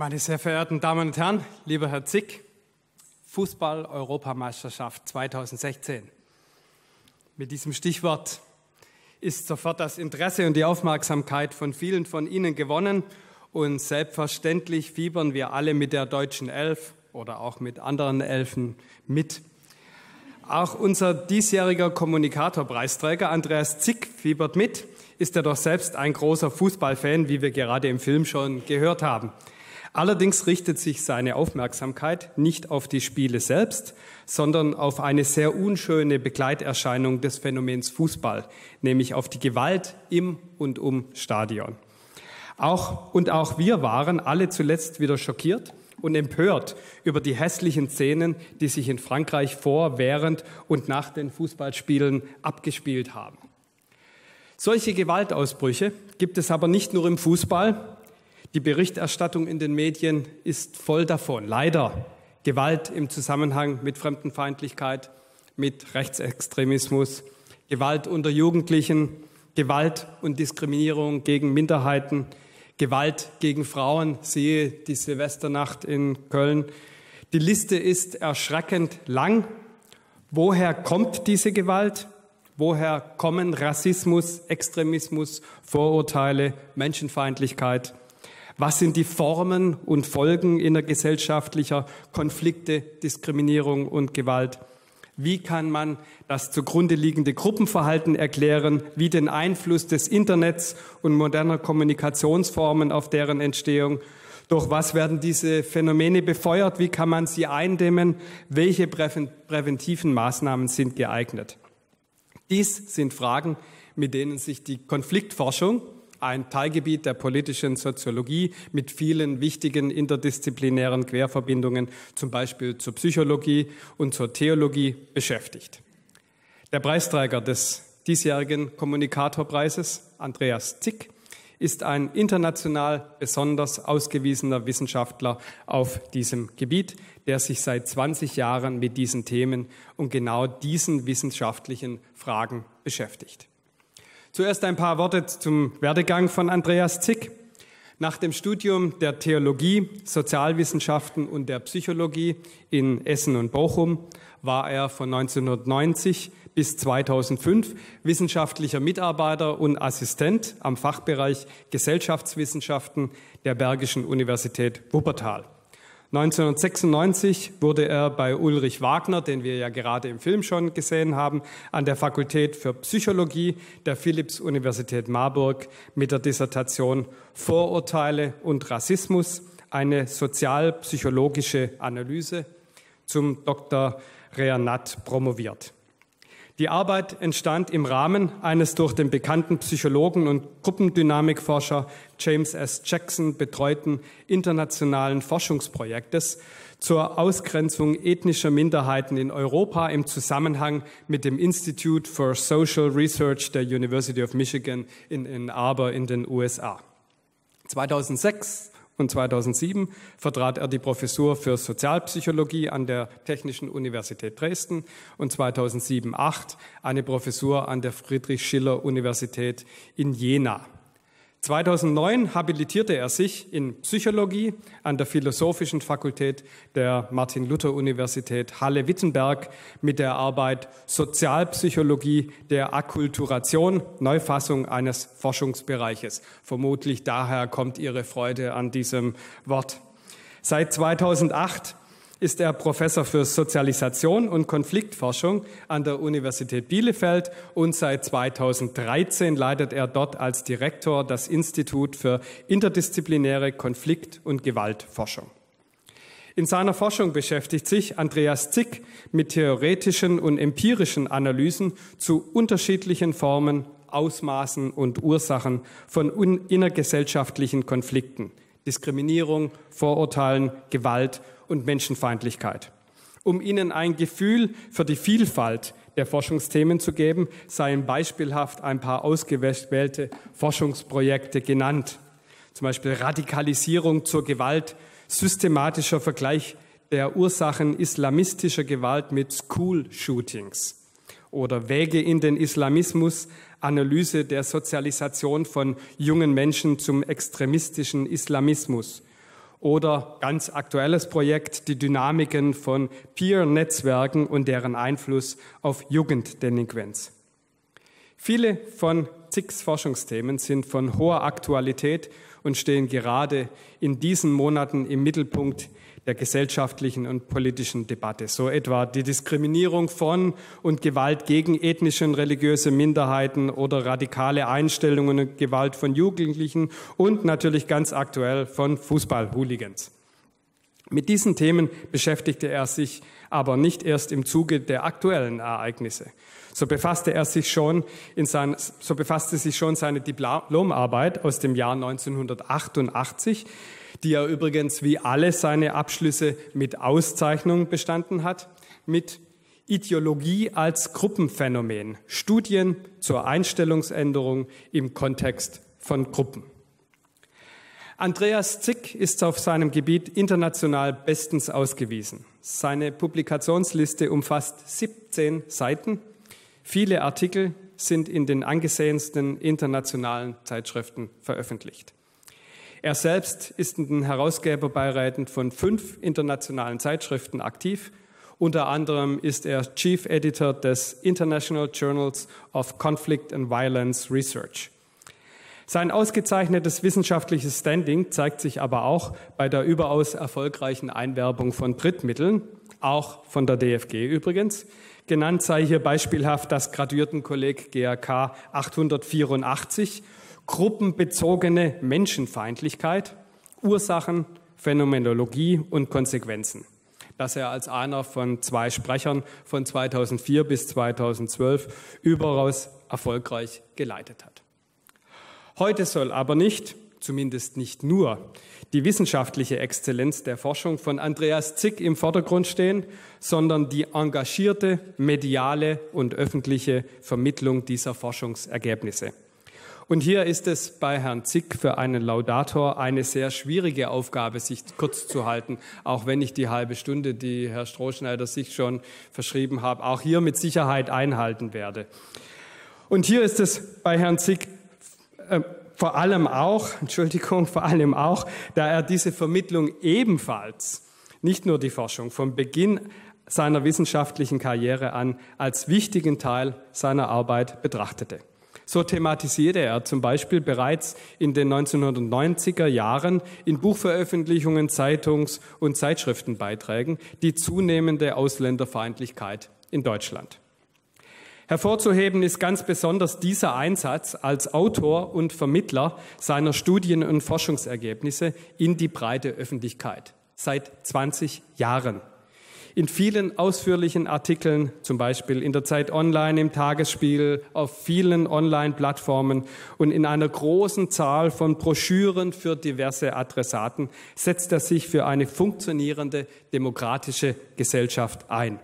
Meine sehr verehrten Damen und Herren, lieber Herr Zick, Fußball-Europameisterschaft 2016. Mit diesem Stichwort ist sofort das Interesse und die Aufmerksamkeit von vielen von Ihnen gewonnen und selbstverständlich fiebern wir alle mit der deutschen Elf oder auch mit anderen Elfen mit. Auch unser diesjähriger Kommunikatorpreisträger Andreas Zick fiebert mit, ist er doch selbst ein großer Fußballfan, wie wir gerade im Film schon gehört haben. Allerdings richtet sich seine Aufmerksamkeit nicht auf die Spiele selbst, sondern auf eine sehr unschöne Begleiterscheinung des Phänomens Fußball, nämlich auf die Gewalt im und um Stadion. Auch, und auch wir waren alle zuletzt wieder schockiert und empört über die hässlichen Szenen, die sich in Frankreich vor, während und nach den Fußballspielen abgespielt haben. Solche Gewaltausbrüche gibt es aber nicht nur im Fußball, die Berichterstattung in den Medien ist voll davon. Leider Gewalt im Zusammenhang mit Fremdenfeindlichkeit, mit Rechtsextremismus, Gewalt unter Jugendlichen, Gewalt und Diskriminierung gegen Minderheiten, Gewalt gegen Frauen, siehe die Silvesternacht in Köln. Die Liste ist erschreckend lang. Woher kommt diese Gewalt? Woher kommen Rassismus, Extremismus, Vorurteile, Menschenfeindlichkeit? Was sind die Formen und Folgen innergesellschaftlicher Konflikte, Diskriminierung und Gewalt? Wie kann man das zugrunde liegende Gruppenverhalten erklären, wie den Einfluss des Internets und moderner Kommunikationsformen auf deren Entstehung? Durch was werden diese Phänomene befeuert? Wie kann man sie eindämmen? Welche präventiven Maßnahmen sind geeignet? Dies sind Fragen, mit denen sich die Konfliktforschung ein Teilgebiet der politischen Soziologie mit vielen wichtigen interdisziplinären Querverbindungen, zum Beispiel zur Psychologie und zur Theologie, beschäftigt. Der Preisträger des diesjährigen Kommunikatorpreises, Andreas Zick, ist ein international besonders ausgewiesener Wissenschaftler auf diesem Gebiet, der sich seit 20 Jahren mit diesen Themen und genau diesen wissenschaftlichen Fragen beschäftigt. Zuerst ein paar Worte zum Werdegang von Andreas Zick. Nach dem Studium der Theologie, Sozialwissenschaften und der Psychologie in Essen und Bochum war er von 1990 bis 2005 wissenschaftlicher Mitarbeiter und Assistent am Fachbereich Gesellschaftswissenschaften der Bergischen Universität Wuppertal. 1996 wurde er bei Ulrich Wagner, den wir ja gerade im Film schon gesehen haben, an der Fakultät für Psychologie der Philipps-Universität Marburg mit der Dissertation Vorurteile und Rassismus, eine sozialpsychologische Analyse zum Dr. Reanat promoviert. Die Arbeit entstand im Rahmen eines durch den bekannten Psychologen und Gruppendynamikforscher James S. Jackson betreuten internationalen Forschungsprojektes zur Ausgrenzung ethnischer Minderheiten in Europa im Zusammenhang mit dem Institute for Social Research der University of Michigan in Ann Arbor in den USA. 2006 und 2007 vertrat er die Professur für Sozialpsychologie an der Technischen Universität Dresden und 2007-8 eine Professur an der Friedrich-Schiller-Universität in Jena. 2009 habilitierte er sich in Psychologie an der Philosophischen Fakultät der Martin-Luther-Universität Halle-Wittenberg mit der Arbeit Sozialpsychologie der Akkulturation, Neufassung eines Forschungsbereiches. Vermutlich daher kommt Ihre Freude an diesem Wort. Seit 2008 ist er Professor für Sozialisation und Konfliktforschung an der Universität Bielefeld und seit 2013 leitet er dort als Direktor das Institut für interdisziplinäre Konflikt- und Gewaltforschung. In seiner Forschung beschäftigt sich Andreas Zick mit theoretischen und empirischen Analysen zu unterschiedlichen Formen, Ausmaßen und Ursachen von innergesellschaftlichen Konflikten, Diskriminierung, Vorurteilen, Gewalt und Menschenfeindlichkeit. Um Ihnen ein Gefühl für die Vielfalt der Forschungsthemen zu geben, seien beispielhaft ein paar ausgewählte Forschungsprojekte genannt. Zum Beispiel Radikalisierung zur Gewalt, systematischer Vergleich der Ursachen islamistischer Gewalt mit School-Shootings oder Wege in den Islamismus, Analyse der Sozialisation von jungen Menschen zum extremistischen Islamismus oder ganz aktuelles Projekt, die Dynamiken von Peer-Netzwerken und deren Einfluss auf Jugenddelinquenz. Viele von ZIGs Forschungsthemen sind von hoher Aktualität und stehen gerade in diesen Monaten im Mittelpunkt der gesellschaftlichen und politischen Debatte, so etwa die Diskriminierung von und Gewalt gegen ethnische und religiöse Minderheiten oder radikale Einstellungen und Gewalt von Jugendlichen und natürlich ganz aktuell von Fußballhooligans. Mit diesen Themen beschäftigte er sich aber nicht erst im Zuge der aktuellen Ereignisse. So befasste er sich schon in sein, so befasste sich schon seine Diplomarbeit aus dem Jahr 1988 die er übrigens wie alle seine Abschlüsse mit Auszeichnung bestanden hat, mit Ideologie als Gruppenphänomen, Studien zur Einstellungsänderung im Kontext von Gruppen. Andreas Zick ist auf seinem Gebiet international bestens ausgewiesen. Seine Publikationsliste umfasst 17 Seiten. Viele Artikel sind in den angesehensten internationalen Zeitschriften veröffentlicht. Er selbst ist in den Herausgeberbeiräten von fünf internationalen Zeitschriften aktiv. Unter anderem ist er Chief Editor des International Journals of Conflict and Violence Research. Sein ausgezeichnetes wissenschaftliches Standing zeigt sich aber auch bei der überaus erfolgreichen Einwerbung von Drittmitteln, auch von der DFG übrigens. Genannt sei hier beispielhaft das Graduiertenkolleg GRK 884 gruppenbezogene Menschenfeindlichkeit, Ursachen, Phänomenologie und Konsequenzen, das er als einer von zwei Sprechern von 2004 bis 2012 überaus erfolgreich geleitet hat. Heute soll aber nicht, zumindest nicht nur, die wissenschaftliche Exzellenz der Forschung von Andreas Zick im Vordergrund stehen, sondern die engagierte mediale und öffentliche Vermittlung dieser Forschungsergebnisse. Und hier ist es bei Herrn Zick für einen Laudator eine sehr schwierige Aufgabe, sich kurz zu halten, auch wenn ich die halbe Stunde, die Herr Strohschneider sich schon verschrieben hat, auch hier mit Sicherheit einhalten werde. Und hier ist es bei Herrn Zick äh, vor allem auch, Entschuldigung, vor allem auch, da er diese Vermittlung ebenfalls, nicht nur die Forschung, vom Beginn seiner wissenschaftlichen Karriere an als wichtigen Teil seiner Arbeit betrachtete. So thematisierte er zum Beispiel bereits in den 1990er Jahren in Buchveröffentlichungen, Zeitungs- und Zeitschriftenbeiträgen die zunehmende Ausländerfeindlichkeit in Deutschland. Hervorzuheben ist ganz besonders dieser Einsatz als Autor und Vermittler seiner Studien- und Forschungsergebnisse in die breite Öffentlichkeit seit 20 Jahren in vielen ausführlichen Artikeln, zum Beispiel in der Zeit Online, im Tagesspiegel, auf vielen Online-Plattformen und in einer großen Zahl von Broschüren für diverse Adressaten setzt er sich für eine funktionierende demokratische Gesellschaft ein.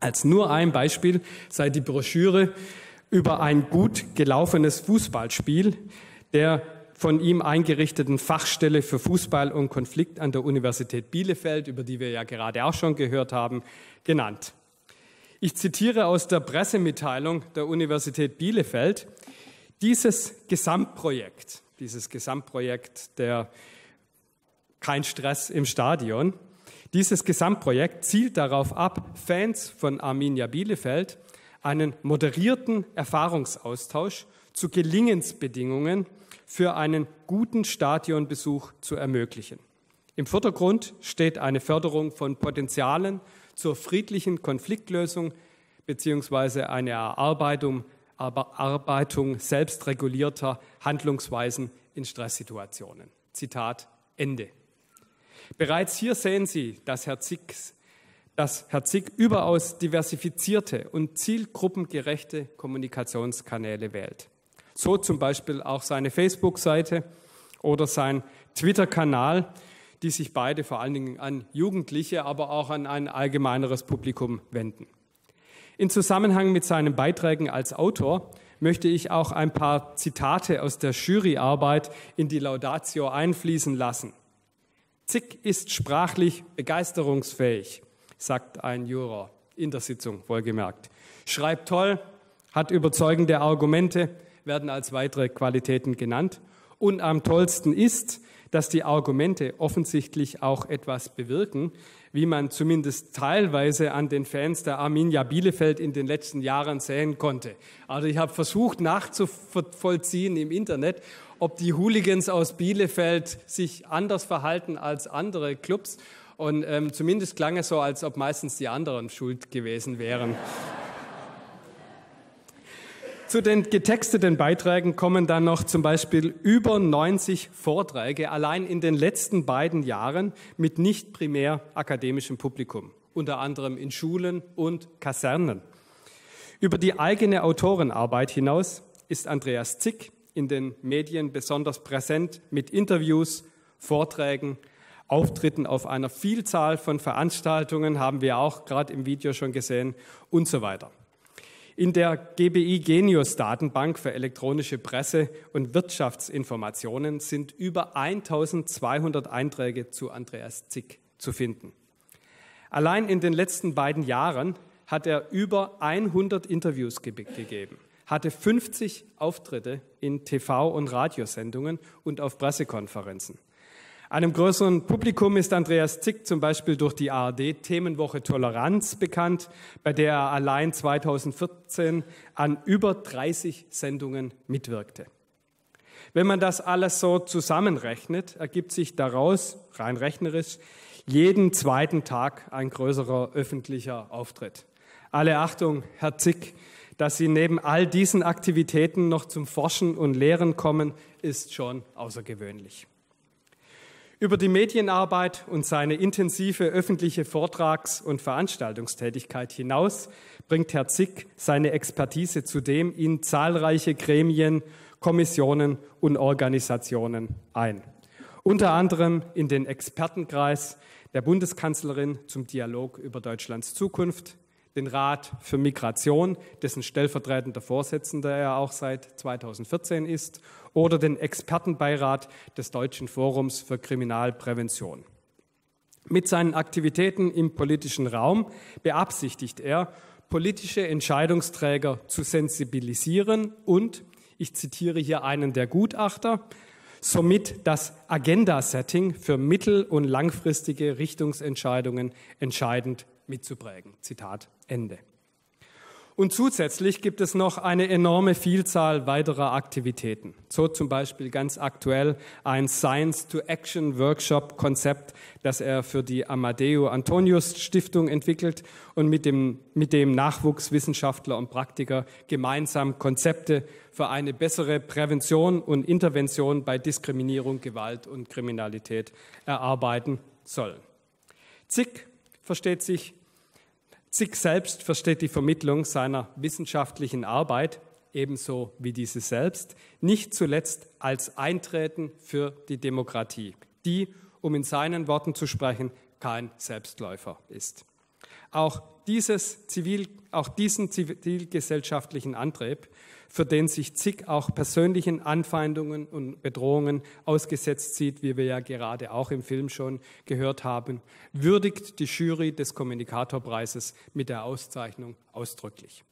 Als nur ein Beispiel sei die Broschüre über ein gut gelaufenes Fußballspiel der von ihm eingerichteten Fachstelle für Fußball und Konflikt an der Universität Bielefeld, über die wir ja gerade auch schon gehört haben, genannt. Ich zitiere aus der Pressemitteilung der Universität Bielefeld. Dieses Gesamtprojekt, dieses Gesamtprojekt der Kein Stress im Stadion, dieses Gesamtprojekt zielt darauf ab, Fans von Arminia Bielefeld einen moderierten Erfahrungsaustausch zu Gelingensbedingungen für einen guten Stadionbesuch zu ermöglichen. Im Vordergrund steht eine Förderung von Potenzialen zur friedlichen Konfliktlösung beziehungsweise eine Erarbeitung, Erarbeitung selbstregulierter Handlungsweisen in Stresssituationen. Zitat Ende. Bereits hier sehen Sie, dass Herr Zick, dass Herr Zick überaus diversifizierte und zielgruppengerechte Kommunikationskanäle wählt. So zum Beispiel auch seine Facebook-Seite oder sein Twitter-Kanal, die sich beide vor allen Dingen an Jugendliche, aber auch an ein allgemeineres Publikum wenden. In Zusammenhang mit seinen Beiträgen als Autor möchte ich auch ein paar Zitate aus der Juryarbeit in die Laudatio einfließen lassen. Zick ist sprachlich begeisterungsfähig, sagt ein Juror in der Sitzung, wohlgemerkt. Schreibt toll, hat überzeugende Argumente, werden als weitere Qualitäten genannt. Und am tollsten ist, dass die Argumente offensichtlich auch etwas bewirken, wie man zumindest teilweise an den Fans der Arminia Bielefeld in den letzten Jahren sehen konnte. Also ich habe versucht nachzuvollziehen im Internet, ob die Hooligans aus Bielefeld sich anders verhalten als andere Clubs. Und ähm, zumindest klang es so, als ob meistens die anderen schuld gewesen wären. Zu den getexteten Beiträgen kommen dann noch zum Beispiel über 90 Vorträge allein in den letzten beiden Jahren mit nicht primär akademischem Publikum, unter anderem in Schulen und Kasernen. Über die eigene Autorenarbeit hinaus ist Andreas Zick in den Medien besonders präsent mit Interviews, Vorträgen, Auftritten auf einer Vielzahl von Veranstaltungen, haben wir auch gerade im Video schon gesehen, und so weiter. In der GBI Genius Datenbank für elektronische Presse und Wirtschaftsinformationen sind über 1200 Einträge zu Andreas Zick zu finden. Allein in den letzten beiden Jahren hat er über 100 Interviews ge gegeben, hatte 50 Auftritte in TV- und Radiosendungen und auf Pressekonferenzen. Einem größeren Publikum ist Andreas Zick zum Beispiel durch die ARD Themenwoche Toleranz bekannt, bei der er allein 2014 an über 30 Sendungen mitwirkte. Wenn man das alles so zusammenrechnet, ergibt sich daraus, rein rechnerisch, jeden zweiten Tag ein größerer öffentlicher Auftritt. Alle Achtung, Herr Zick, dass Sie neben all diesen Aktivitäten noch zum Forschen und Lehren kommen, ist schon außergewöhnlich. Über die Medienarbeit und seine intensive öffentliche Vortrags- und Veranstaltungstätigkeit hinaus bringt Herr Zick seine Expertise zudem in zahlreiche Gremien, Kommissionen und Organisationen ein. Unter anderem in den Expertenkreis der Bundeskanzlerin zum Dialog über Deutschlands Zukunft, den Rat für Migration, dessen stellvertretender Vorsitzender er auch seit 2014 ist, oder den Expertenbeirat des Deutschen Forums für Kriminalprävention. Mit seinen Aktivitäten im politischen Raum beabsichtigt er, politische Entscheidungsträger zu sensibilisieren und, ich zitiere hier einen der Gutachter, somit das Agenda-Setting für mittel- und langfristige Richtungsentscheidungen entscheidend mitzuprägen. Zitat Ende. Und zusätzlich gibt es noch eine enorme Vielzahl weiterer Aktivitäten. So zum Beispiel ganz aktuell ein Science-to-Action-Workshop-Konzept, das er für die Amadeo Antonius Stiftung entwickelt und mit dem, mit dem Nachwuchswissenschaftler und Praktiker gemeinsam Konzepte für eine bessere Prävention und Intervention bei Diskriminierung, Gewalt und Kriminalität erarbeiten sollen. ZIG versteht sich Zick selbst versteht die Vermittlung seiner wissenschaftlichen Arbeit, ebenso wie diese selbst, nicht zuletzt als Eintreten für die Demokratie, die, um in seinen Worten zu sprechen, kein Selbstläufer ist. Auch, dieses Zivil, auch diesen zivilgesellschaftlichen Antrieb für den sich zig auch persönlichen Anfeindungen und Bedrohungen ausgesetzt sieht, wie wir ja gerade auch im Film schon gehört haben, würdigt die Jury des Kommunikatorpreises mit der Auszeichnung ausdrücklich.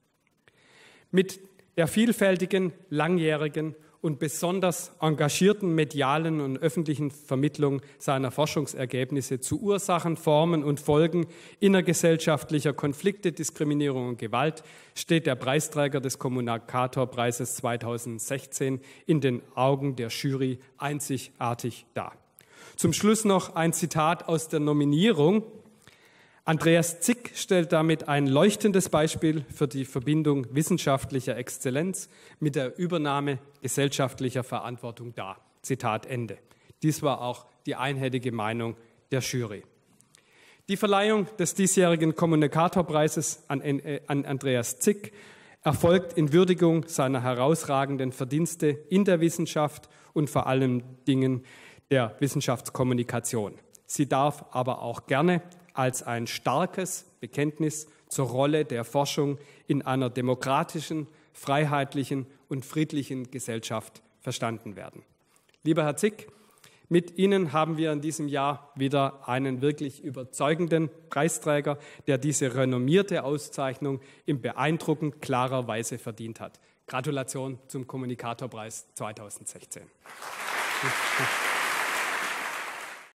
Mit der vielfältigen, langjährigen und besonders engagierten medialen und öffentlichen Vermittlung seiner Forschungsergebnisse zu Ursachen, Formen und Folgen innergesellschaftlicher Konflikte, Diskriminierung und Gewalt steht der Preisträger des Kommunikatorpreises 2016 in den Augen der Jury einzigartig da. Zum Schluss noch ein Zitat aus der Nominierung Andreas Zick stellt damit ein leuchtendes Beispiel für die Verbindung wissenschaftlicher Exzellenz mit der Übernahme gesellschaftlicher Verantwortung dar. Zitat Ende. Dies war auch die einhellige Meinung der Jury. Die Verleihung des diesjährigen Kommunikatorpreises an, äh, an Andreas Zick erfolgt in Würdigung seiner herausragenden Verdienste in der Wissenschaft und vor allen Dingen der Wissenschaftskommunikation. Sie darf aber auch gerne als ein starkes Bekenntnis zur Rolle der Forschung in einer demokratischen, freiheitlichen und friedlichen Gesellschaft verstanden werden. Lieber Herr Zick, mit Ihnen haben wir in diesem Jahr wieder einen wirklich überzeugenden Preisträger, der diese renommierte Auszeichnung in beeindruckend klarer Weise verdient hat. Gratulation zum Kommunikatorpreis 2016. Applaus